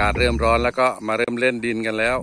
ากาศเริ่มร้อนแล้วก็มาเริ่มเล่นดินกันแล้ว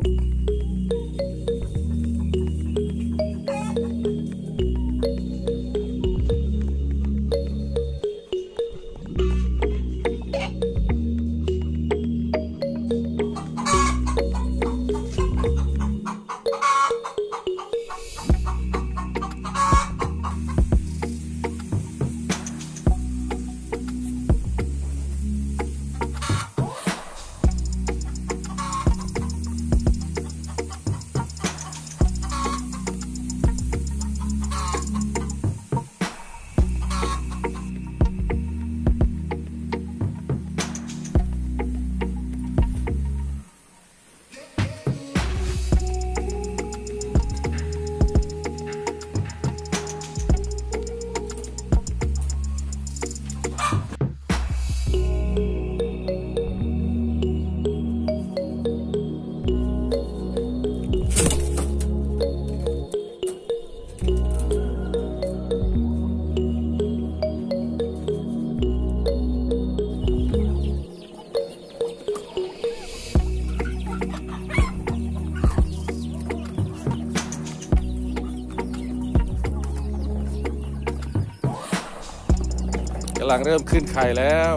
ลังเริ่มขึ้นไข่แล้ว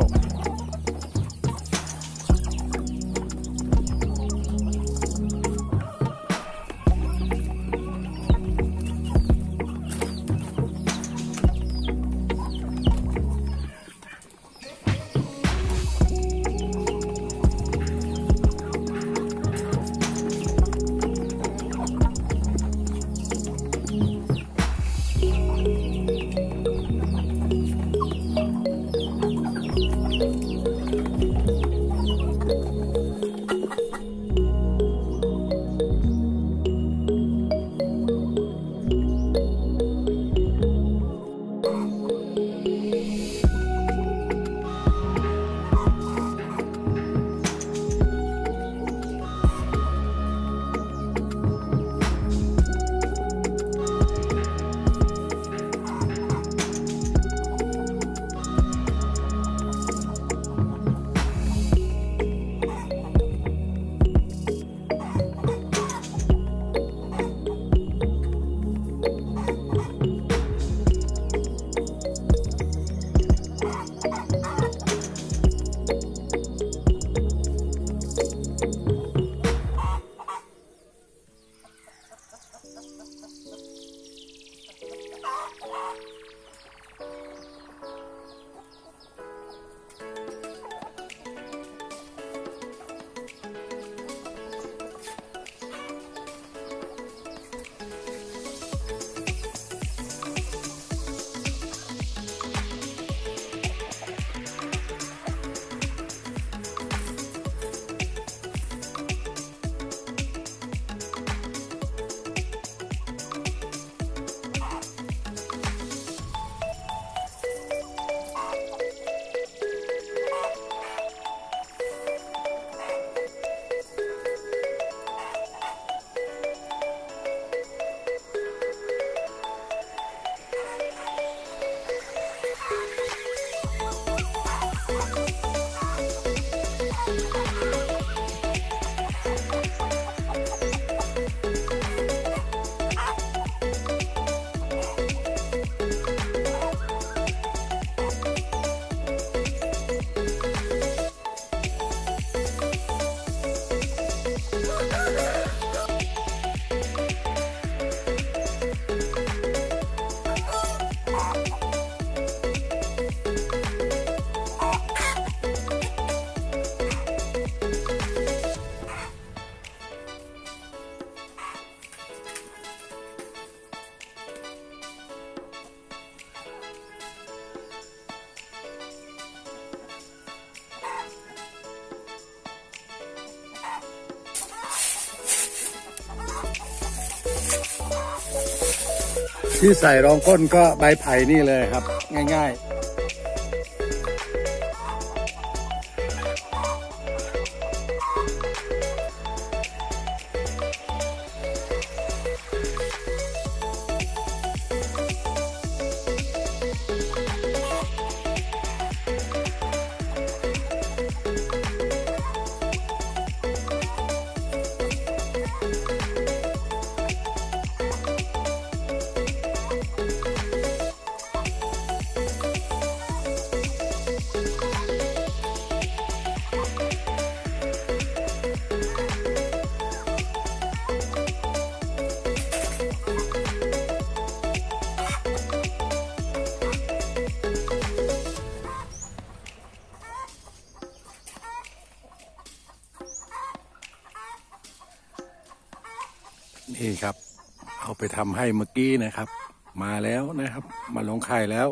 ที่ใส่รองก้นก็ใบไผ่นี่เลยครับ ง่าย นี่ครับ เอาไปทำให้เมื่อกี้นะครับ มาแล้วนะครับ มาลงไข่แล้ว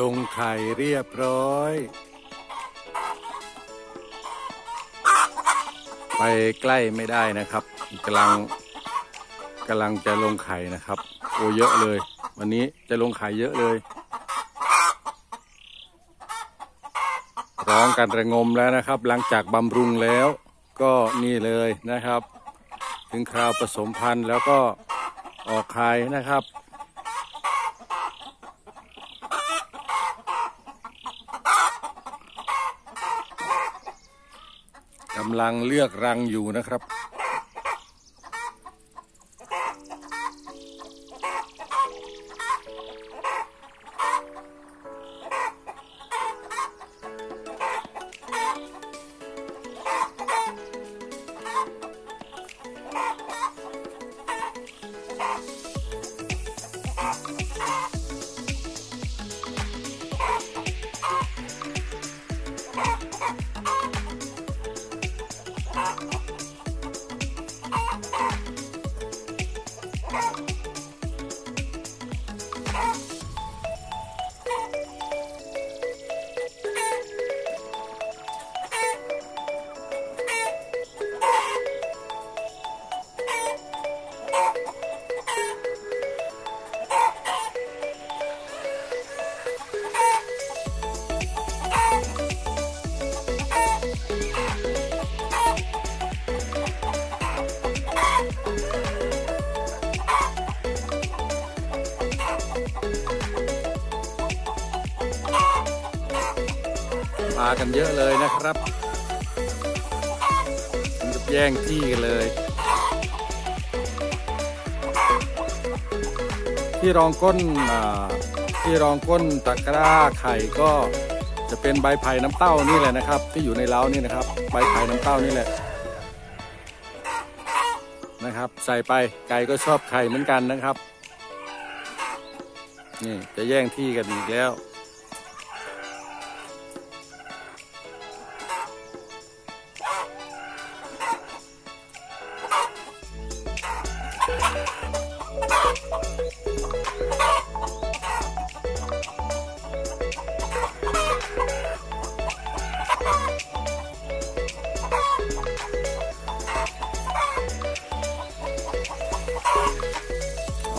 ลงไข่เรียบร้อย ไปใกล้ไม่ได้นะครับกำลังกำลังจะลงไข่นะครับโอ้เยอะเลย วันนี้จะลงไข่เยอะเลย ร้องกันระงมแล้วนะครับ หลังจากบำรุงแล้วก็นี่เลยนะครับ ถึงคราวผสมพันธุ์แล้วก็ออกไข่นะครับำลังเลือกรังอยู่นะครับ มากันเยอะเลยนะครับมันจะแย่งที่กันเลย ที่รองก้นที่รองก้นตะกร้าไข่ก็จะเป็นใบไผ่น้ำเต้านี่แหละนะครับ ที่อยู่ในเล้านี่นะครับ ใบไผ่น้ำเต้านี่แหละนะครับ ใส่ไปไก่ก็ชอบไข่เหมือนกันนะครับ นี่จะแย่งที่กันอีกแล้ว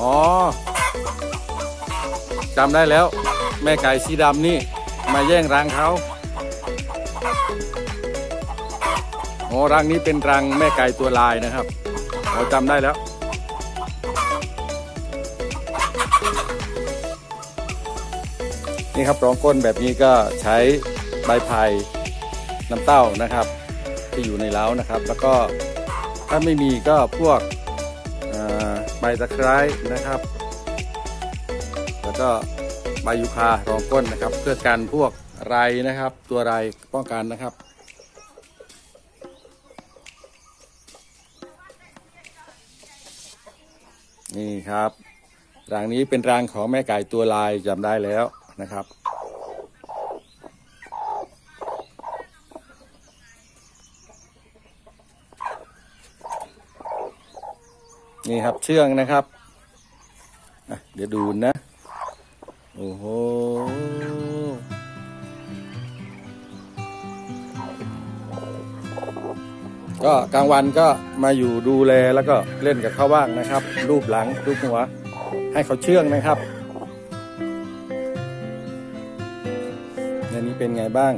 อ๋อจำได้แล้ว แม่ไก่สีดำนี่มาแย่งรังเขาโอ้รังนี้เป็นรังแม่ไก่ตัวลายนะครับเราจำได้แล้ว นี่ครับรองก้นแบบนี้ก็ใช้ใบไผ่น้ำเต้านะครับ ที่อยู่ในเล้านะครับ แล้วก็ถ้าไม่มีก็พวก ใบตะไคร้นะครับ แล้วก็ใบยูคารองก้นนะครับ เพื่อกันพวกไรนะครับ ตัวไรป้องกันนะครับนี่ครับรังนี้เป็นรังของแม่ไก่ตัวลายจำได้แล้วนะครับ นี่ครับเชื่องนะครับ เดี๋ยวดูนะ โอ้โหก็กลางวันก็มาอยู่ดูแลแล้วก็เล่นกับเขาบ้างนะครับ รูปหลังรูปหัว ให้เขาเชื่องนะครับอันนี้เป็นไงบ้าง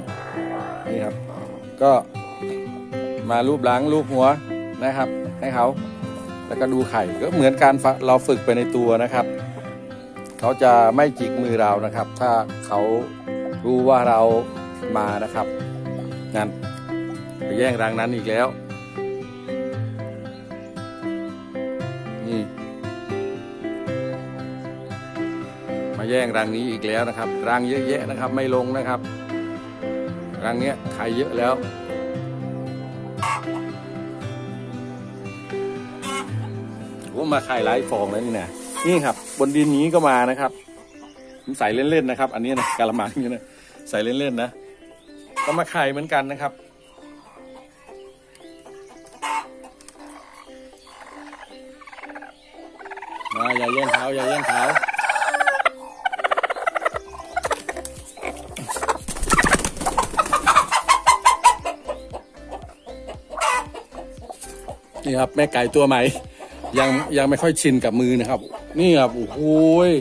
นี่ครับ ก็มารูปหลังรูปหัวนะครับ ให้เขา แล้วก็ดูไข่ก็เหมือนการเราฝึกไปในตัวนะครับ เขาจะไม่จิกมือเรานะครับ ถ้าเขารู้ว่าเรามานะครับนั่นไปแย่งรังนั้นอีกแล้วนี่มาแย่งรังนี้อีกแล้วนะครับ รังเยอะแยะนะครับ ไม่ลงนะครับ รังเนี้ยไข่เยอะแล้ว มมาขายไลฟ์ฟองแล้วนี่นะนี่ครับ บนดินนี้ก็มานะครับผมใส่เล่นๆนะครับ อันนี้นะกะละมังนี่นะใส่เล่นๆนะก็มาขายเหมือนกันนะครับมาอย่าแย่งเท้าอย่าแย่งเท้านี่ครับ แม่ไก่ตัวใหม่ ยังยังไม่ค่อยชินกับมือนะครับ นี่ครับโอ้โหย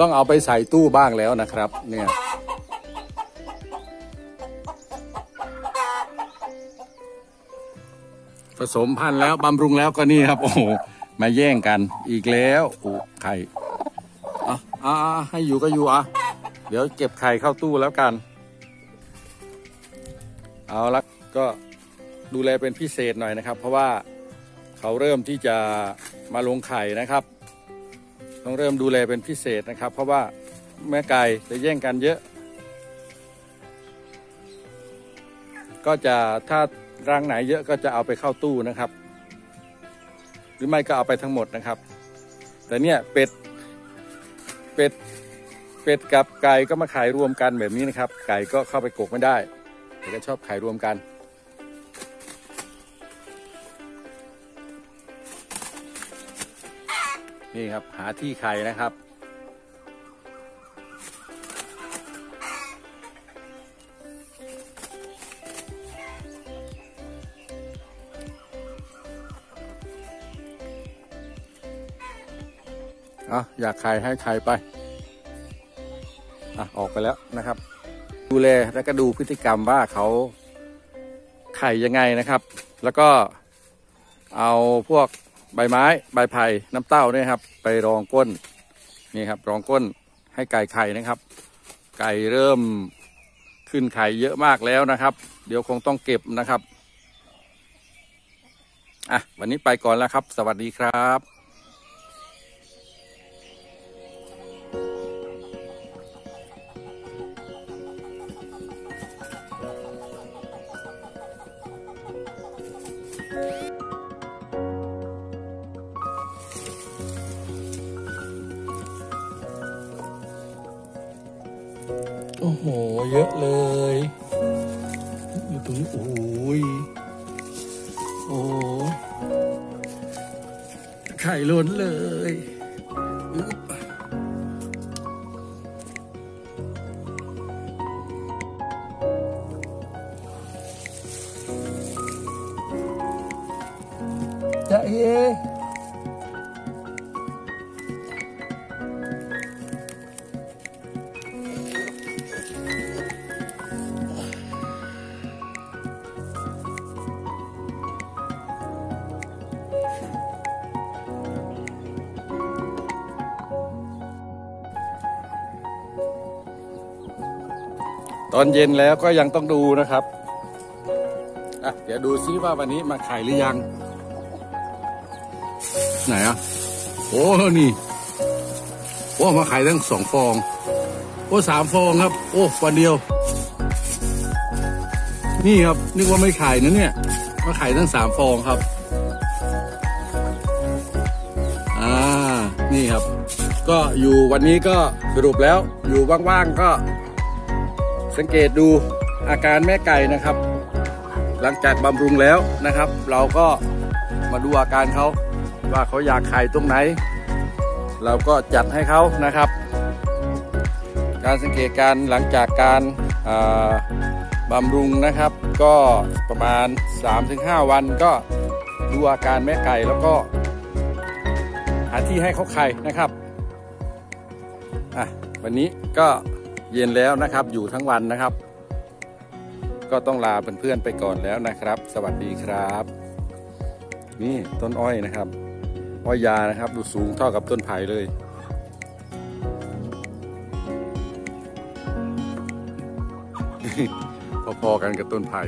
ต้องเอาไปใส่ตู้บ้างแล้วนะครับ เนี่ย ผสมพันธุ์แล้วบำรุงแล้วก็นี่ครับ โอ้โหมาแย่งกันอีกแล้วโอ้ไข่อะอะอะให้อยู่ก็อยู่อะ เดี๋ยวเก็บไข่เข้าตู้แล้วกัน เอาละก็ ดูแลเป็นพิเศษหน่อยนะครับ เพราะว่าเขาเริ่มที่จะมาลงไข่นะครับ ต้องเริ่มดูแลเป็นพิเศษนะครับ เพราะว่าแม่ไก่จะแย่งกันเยอะ ก็จะถ้ารังไหนเยอะก็จะเอาไปเข้าตู้นะครับ หรือไม่ก็เอาไปทั้งหมดนะครับ แต่เนี่ยเป็ดเป็ดเป็ดกับไก่ก็มาขายรวมกันแบบนี้นะครับ ไก่ก็เข้าไปกกไม่ได้แต่ก็ชอบขายรวมกัน นี่ครับ หาที่ไข่นะครับเอาอยากไข่ให้ไข่ไป อะ ออกไปแล้วนะครับ ดูแลแล้วก็ดูพฤติกรรมว่าเขาไข่ยังไงนะครับ แล้วก็เอาพวก ใบไม้ใบไผ่น้ำเต้าเนี่ยครับ ไปรองก้นนี่ครับรองก้นให้ไก่ไข่นะครับ ไก่เริ่มขึ้นไข่เยอะมากแล้วนะครับ เดี๋ยวคงต้องเก็บนะครับอะวันนี้ไปก่อนแล้วครับ สวัสดีครับ ตอนเย็นแล้วก็ยังต้องดูนะครับเดี๋ยวดูซิว่าวันนี้มาไข่หรือยัง ไหนอะ โอ้นี่โอ้มาไข่ทั้งสองฟอง โอ้สามฟองครับ โอ้วันเดียว นี่ครับนึกว่าไม่ไข่นะเนี่ยมาไข่ทั้งสามฟองครับอ่านี่ครับ ก็อยู่วันนี้ก็สรุปแล้วอยู่ว่างๆก็ สังเกตดูอาการแม่ไก่นะครับ หลังจากบำรุงแล้วนะครับ เราก็มาดูอาการเขาว่าเขาอยากไข่ตรงไหน เราก็จัดให้เขานะครับ การสังเกตการหลังจากการบำรุงนะครับ ก็ประมาณ 3-5 วันก็ดูอาการแม่ไก่แล้วก็หาที่ให้เขาไข่นะครับอะวันนี้ก็ เย็นแล้วนะครับอยู่ทั้งวันนะครับ ก็ต้องลาเพื่อนๆไปก่อนแล้วนะครับ สวัสดีครับ นี่ต้นอ้อยนะครับ อ้อยยานะครับดูสูงเท่ากับต้นไผ่เลยพอๆกันกับต้นไผ่